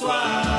soir.